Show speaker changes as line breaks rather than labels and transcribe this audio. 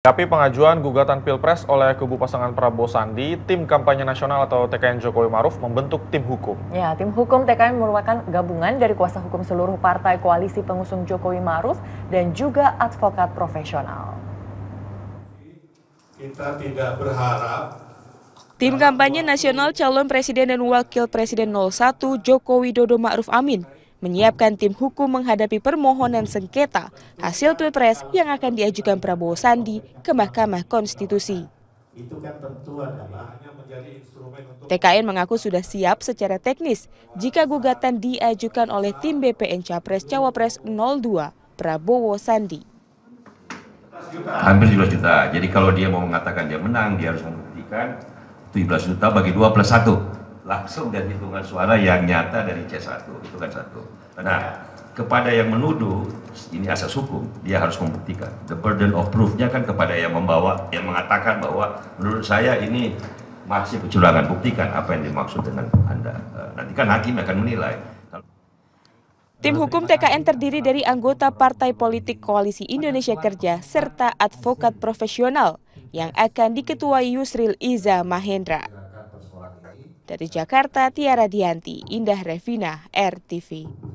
Tapi pengajuan gugatan Pilpres oleh kubu pasangan Prabowo Sandi, tim kampanye nasional atau TKN Jokowi Maruf membentuk tim hukum.
Ya, tim hukum TKN merupakan gabungan dari kuasa hukum seluruh partai koalisi pengusung Jokowi Maruf dan juga advokat profesional.
Kita tidak berharap
Tim kampanye nasional calon presiden dan wakil presiden 01 Joko Widodo Ma'ruf Amin menyiapkan tim hukum menghadapi permohonan sengketa hasil Pilpres yang akan diajukan Prabowo Sandi ke Mahkamah Konstitusi. TKN mengaku sudah siap secara teknis jika gugatan diajukan oleh tim BPN Capres Cawapres 02 Prabowo Sandi.
Hampir 17 juta. Jadi kalau dia mau mengatakan dia menang, dia harus membuktikan 17 juta bagi 2 plus 1 langsung dari hitungan suara yang nyata dari C1 itu kan satu. Nah, kepada yang menuduh ini asas hukum dia harus membuktikan the burden of proof-nya kan kepada yang membawa yang mengatakan bahwa menurut saya ini masih kecurangan buktikan apa yang dimaksud dengan anda nanti kan hakim akan menilai
Tim hukum TKN terdiri dari anggota partai politik Koalisi Indonesia Kerja serta advokat profesional yang akan diketuai Yusril Iza Mahendra. Dari Jakarta, Tiara Dianti, Indah Revina, RTV.